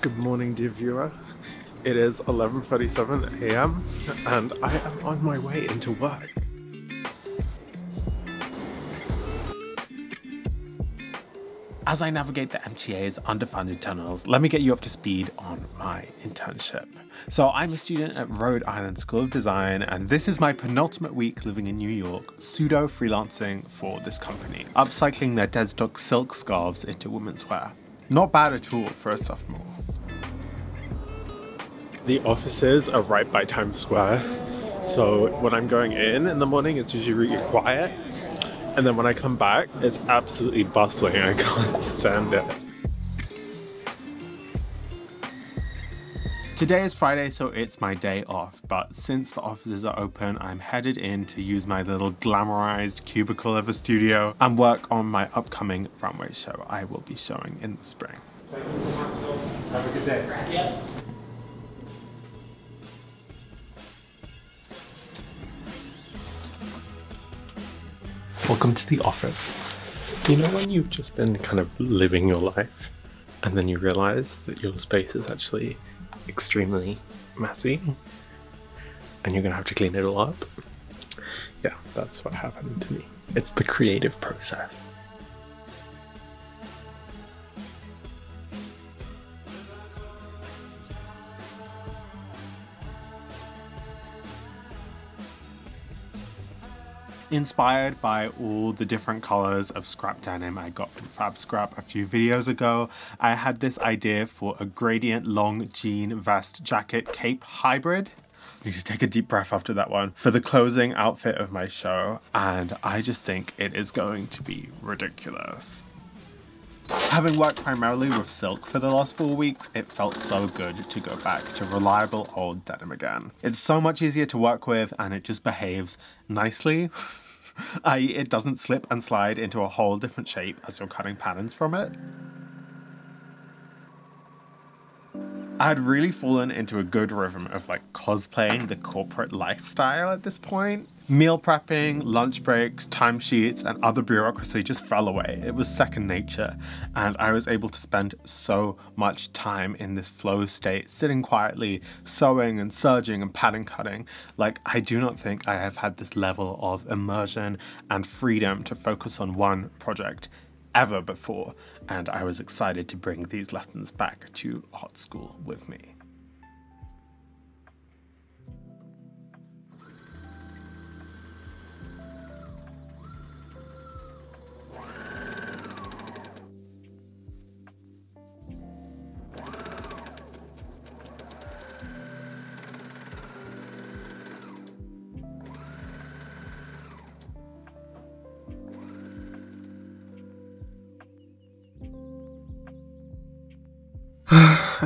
Good morning, dear viewer. It is 11.37 a.m. and I am on my way into work. As I navigate the MTA's underfunded tunnels, let me get you up to speed on my internship. So I'm a student at Rhode Island School of Design and this is my penultimate week living in New York, pseudo freelancing for this company, upcycling deadstock silk scarves into women's wear. Not bad at all for a sophomore. The offices are right by Times Square, so when I'm going in in the morning it's usually really quiet and then when I come back, it's absolutely bustling. I can't stand it. Today is Friday, so it's my day off, but since the offices are open, I'm headed in to use my little glamorized cubicle of a studio and work on my upcoming runway show I will be showing in the spring. Have a good day. Yes. Welcome to the office. You know when you've just been kind of living your life and then you realize that your space is actually extremely messy and you're gonna have to clean it all up? Yeah, that's what happened to me. It's the creative process. Inspired by all the different colors of scrap denim I got from Fab Scrap a few videos ago. I had this idea for a gradient long jean vest jacket cape hybrid. I need to take a deep breath after that one for the closing outfit of my show and I just think it is going to be ridiculous. Having worked primarily with silk for the last four weeks, it felt so good to go back to reliable old denim again. It's so much easier to work with and it just behaves nicely. I, it doesn't slip and slide into a whole different shape as you're cutting patterns from it. I had really fallen into a good rhythm of like cosplaying the corporate lifestyle at this point. Meal prepping, lunch breaks, timesheets, and other bureaucracy just fell away. It was second nature, and I was able to spend so much time in this flow state, sitting quietly, sewing and serging and pattern cutting. Like, I do not think I have had this level of immersion and freedom to focus on one project ever before, and I was excited to bring these lessons back to art school with me.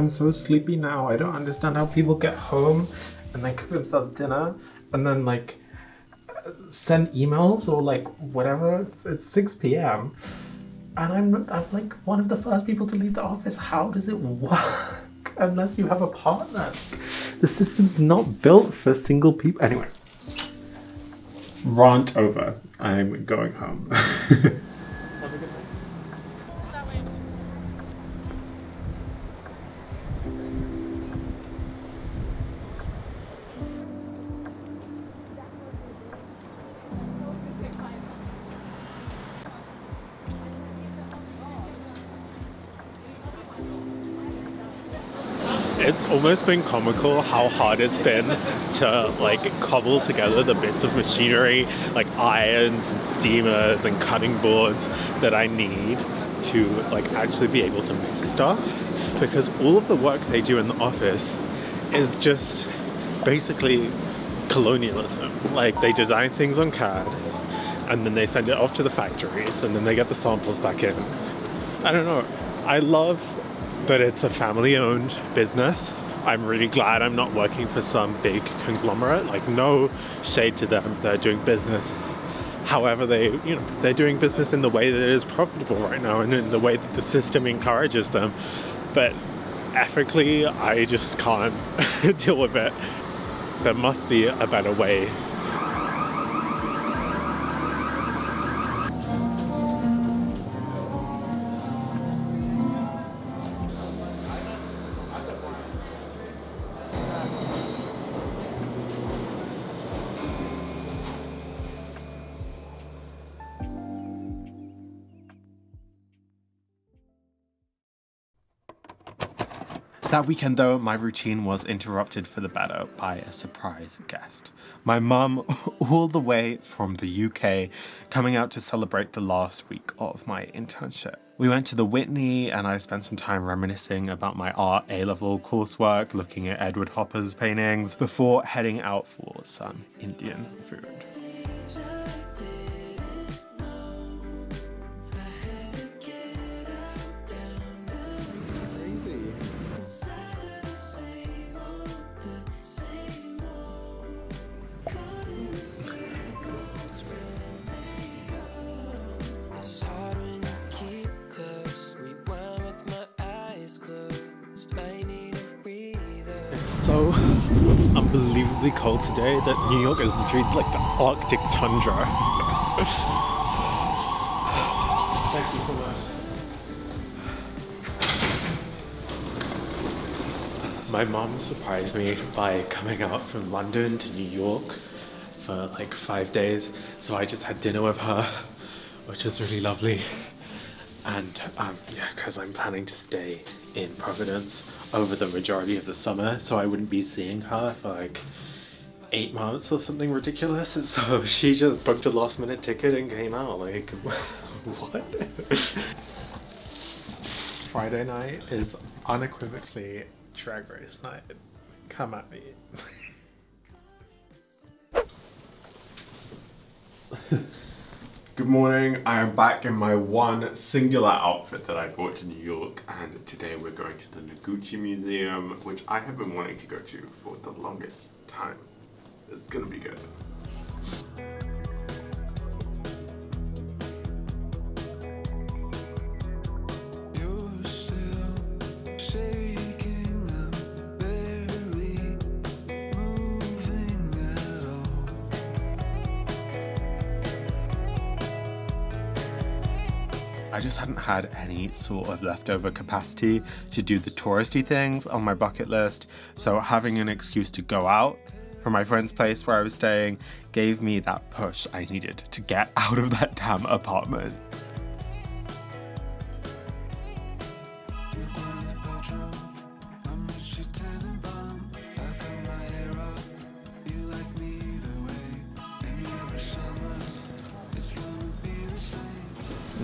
I'm so sleepy now. I don't understand how people get home and then cook themselves dinner and then like send emails or like whatever. It's, it's 6 p.m. And I'm, I'm like one of the first people to leave the office. How does it work? Unless you have a partner. The system's not built for single people. Anyway, rant over. I'm going home. it's almost been comical how hard it's been to like cobble together the bits of machinery like irons and steamers and cutting boards that I need to like actually be able to make stuff. Because all of the work they do in the office is just basically colonialism. Like they design things on CAD and then they send it off to the factories and then they get the samples back in. I don't know. I love that it's a family owned business. I'm really glad I'm not working for some big conglomerate. Like no shade to them. They're doing business however they you know they're doing business in the way that is profitable right now and in the way that the system encourages them. But ethically I just can't deal with it. There must be a better way That weekend though, my routine was interrupted for the better by a surprise guest. My mum, all the way from the UK, coming out to celebrate the last week of my internship. We went to the Whitney and I spent some time reminiscing about my art A-level coursework, looking at Edward Hopper's paintings, before heading out for some Indian food. Unbelievably cold today that New York is literally like the Arctic tundra. Thank you so much. My mom surprised me by coming out from London to New York for like five days. So I just had dinner with her, which was really lovely and um, yeah, because I'm planning to stay in Providence over the majority of the summer, so I wouldn't be seeing her for like eight months or something ridiculous. And so she just booked a last minute ticket and came out. Like, what? Friday night is unequivocally drag race night. Come at me. Good morning, I am back in my one singular outfit that I bought to New York and today we're going to the Noguchi Museum which I have been wanting to go to for the longest time. It's gonna be good. I just hadn't had any sort of leftover capacity to do the touristy things on my bucket list, so having an excuse to go out from my friend's place where I was staying gave me that push I needed to get out of that damn apartment.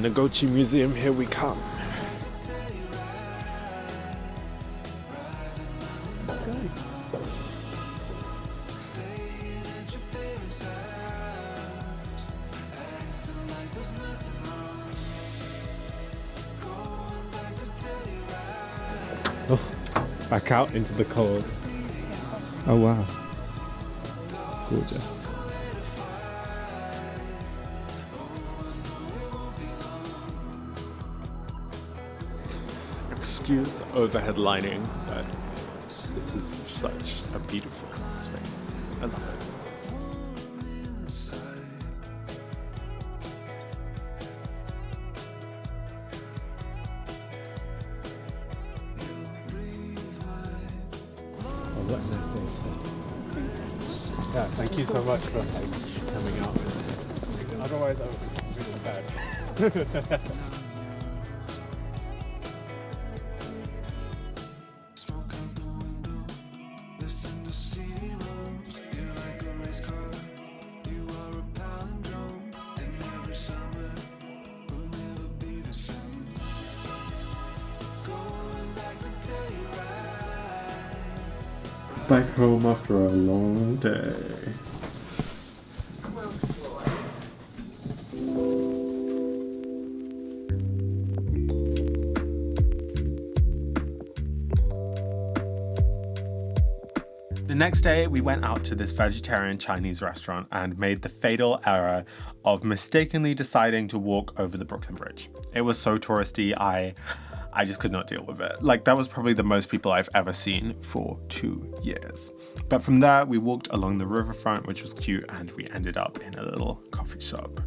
Noguchi Museum, here we come. Oh, back out into the cold. Oh wow. Gorgeous. Excuse the overhead lining, but this is such a beautiful space. I love it. Yeah, thank you so much for coming out. Otherwise, I would be really bad. back home after a long day. The next day, we went out to this vegetarian Chinese restaurant and made the fatal error of mistakenly deciding to walk over the Brooklyn Bridge. It was so touristy, I I just could not deal with it. Like that was probably the most people I've ever seen for two years. But from there, we walked along the riverfront, which was cute, and we ended up in a little coffee shop.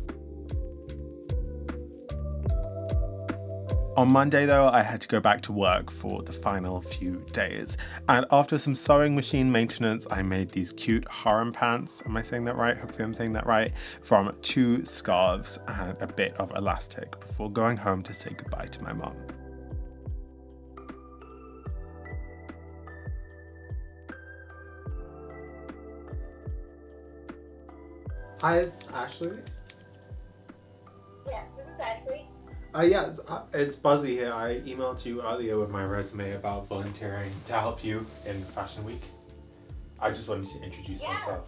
On Monday though, I had to go back to work for the final few days. And after some sewing machine maintenance, I made these cute harem pants. Am I saying that right? Hopefully I'm saying that right. From two scarves and a bit of elastic before going home to say goodbye to my mom. Hi, it's Ashley. Yes, this is Ashley. Uh, yeah, it's, uh, it's Buzzy here. I emailed you earlier with my resume about volunteering to help you in Fashion Week. I just wanted to introduce Yeah. myself.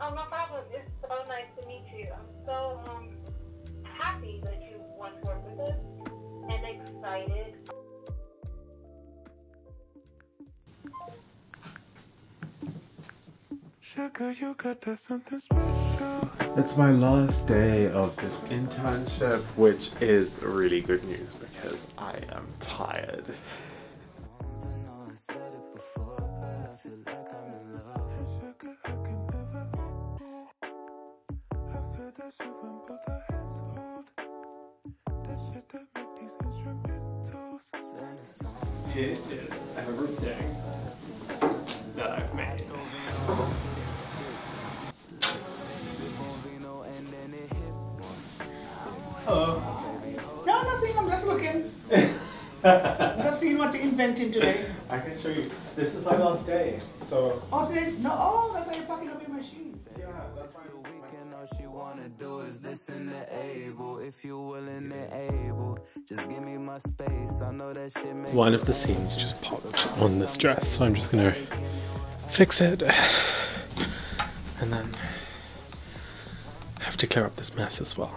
Oh, no problem. It's so nice to meet you. I'm so um happy that you want to work with us and excited. Sugar, you got that something special. It's my last day of this internship, which is really good news because I am tired. it before, but I'm just seeing what you're inventing today. I can show you. This is my last day, so Oh, today's no. Oh, that's how you're packing up your machine. yeah, that's the. All she wanna do is listen to Able. If you willing and able, just give me my space. I know that shit makes One of the seams just popped on this dress, so I'm just gonna fix it and then have to clear up this mess as well.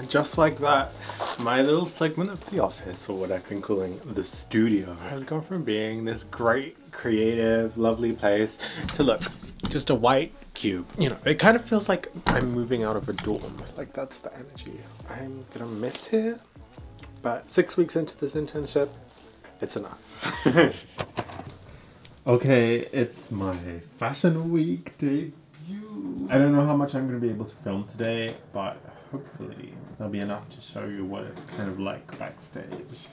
And just like that, my little segment of the office, or what I've been calling the studio, has gone from being this great, creative, lovely place to look, just a white cube. You know, it kind of feels like I'm moving out of a dorm. Like, that's the energy I'm gonna miss here. But six weeks into this internship, it's enough. okay, it's my fashion week debut. I don't know how much I'm going to be able to film today, but hopefully there'll be enough to show you what it's kind of like backstage.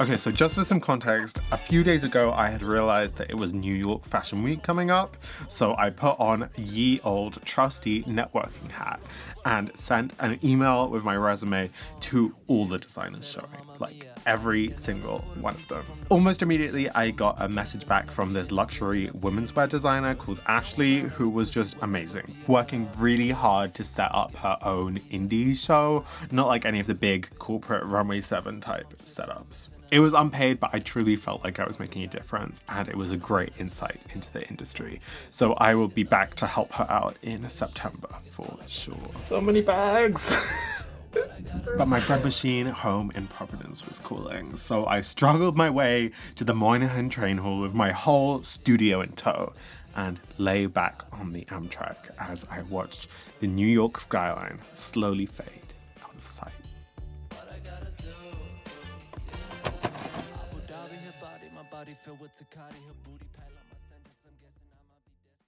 Okay, so just for some context, a few days ago I had realized that it was New York Fashion Week coming up, so I put on ye old trusty networking hat and sent an email with my resume to all the designers showing, like every single one of them. Almost immediately, I got a message back from this luxury women's wear designer called Ashley, who was just amazing, working really hard to set up her own indie show, not like any of the big corporate Runway 7 type setups. It was unpaid, but I truly felt like I was making a difference, and it was a great insight into the industry. So I will be back to help her out in September for sure. So many bags! but my bread machine home in Providence was calling, so I struggled my way to the Moynihan train hall with my whole studio in tow and lay back on the Amtrak as I watched the New York skyline slowly fade out of sight. Body, filled with Takati, her booty padlock.